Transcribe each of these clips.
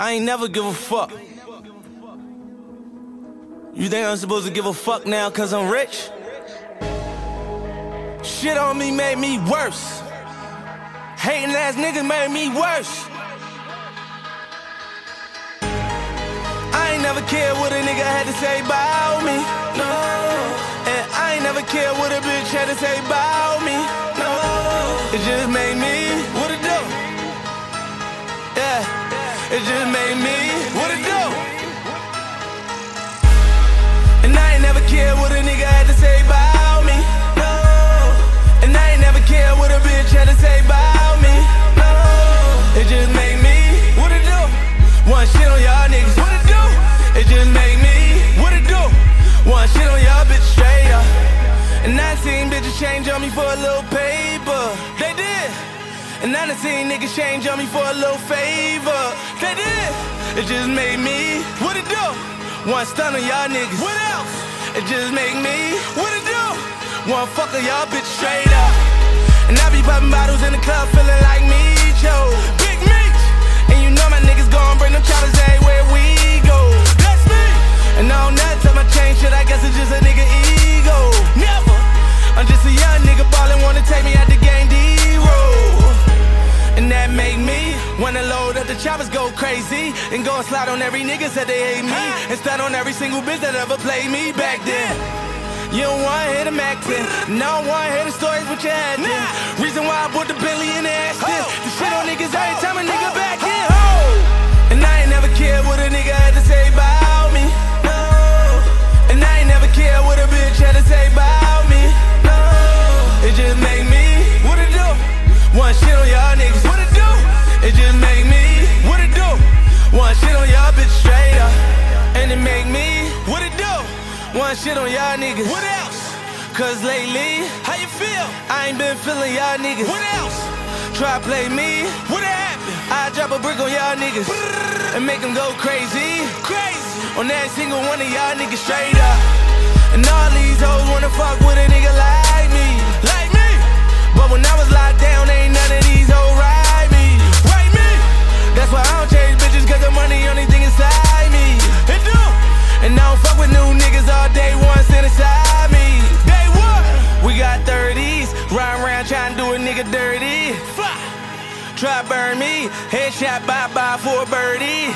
I ain't never give a fuck. You think I'm supposed to give a fuck now cause I'm rich? Shit on me made me worse. Hating ass niggas made me worse. I ain't never cared what a nigga had to say about me. No. And I ain't never cared what a bitch had to say about me. No. It just made Cared what a nigga had to say about me. No. And I ain't never cared what a bitch had to say about me. No. It just made me what it do. One shit on y'all niggas. What it do? It just made me what it do. One shit on y'all bitch straight up. And I seen bitches change on me for a little paper. They did. And I done seen niggas change on me for a little favor. They did. It just made me what it do. One stun on y'all niggas. What else? It just make me what it do. One fuck on y'all bitch straight up. And I be popping bottles in the club feeling like me, Joe. Big Meech. And you know my niggas gon' bring them choppers everywhere we the choppers, go crazy. And go and slide on every nigga said they hate me. And stun on every single bitch that ever played me back then. You don't wanna hear them acting. No one hear the stories with you had then. Reason why I bought the Bentley in the Aston. The shit on niggas every time a nigga back in. Shit on y'all niggas. What else? Cause lately, how you feel? I ain't been feeling y'all niggas. What else? Try play me. What happened? I drop a brick on y'all niggas and make them go crazy. Crazy. On that single one of y'all niggas straight up. And all these hoes wanna fuck with a nigga Try burn me, headshot bye bye for a birdie.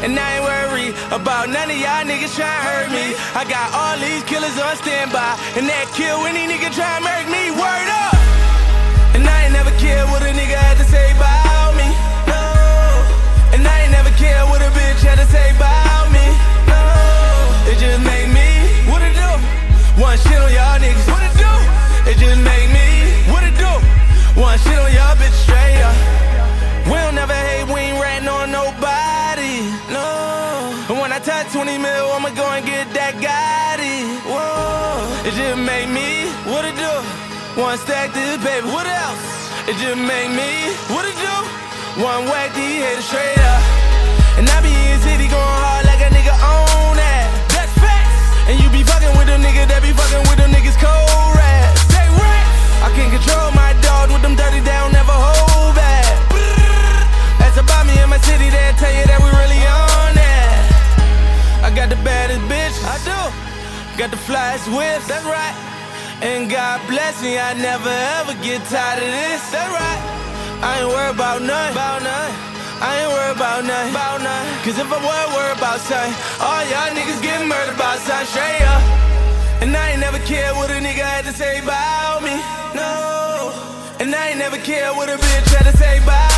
And I ain't worried about none of y'all niggas try to hurt me. I got all these killers on standby, and that kill any nigga try to murk me. Word Touch 20 mil, I'ma go and get that Gotti. Whoa. It just made me what it do. One stack this baby, what else? It just made me what it do. One whack these straight Got the flyest whips, that's right. And God bless me, I never ever get tired of this, that's right. I ain't worried about nothing, about nothing. I ain't worried about nothing, about nothing. Cause if I were worried about something, all y'all niggas get murdered by something straight up. And I ain't never care what a nigga had to say about me, no. And I ain't never care what a bitch had to say about